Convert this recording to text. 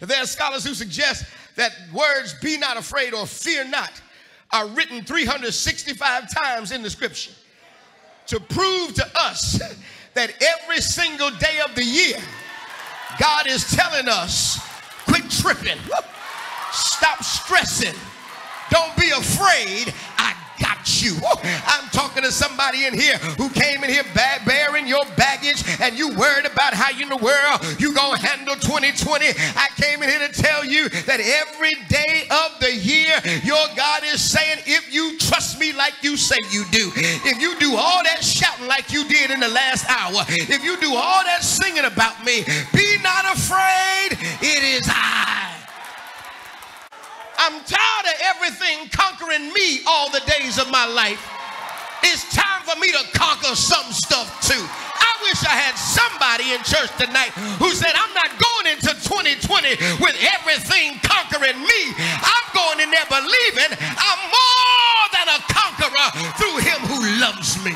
There are scholars who suggest that words be not afraid or fear not are written 365 times in the scripture to prove to us that every single day of the year, God is telling us quit tripping, stop stressing, don't be afraid. I got you. I'm talking to somebody in here who came in here bearing your baggage and you worried about how you in the world you gonna handle 2020. I that every day of the year, your God is saying, if you trust me like you say you do, if you do all that shouting like you did in the last hour, if you do all that singing about me, be not afraid. It is I. I'm tired of everything conquering me all the days of my life. It's time for me to conquer some stuff too. I wish I had somebody in church tonight who said, I'm not going into 2020 I'm going in there believing I'm more than a conqueror through him who loves me.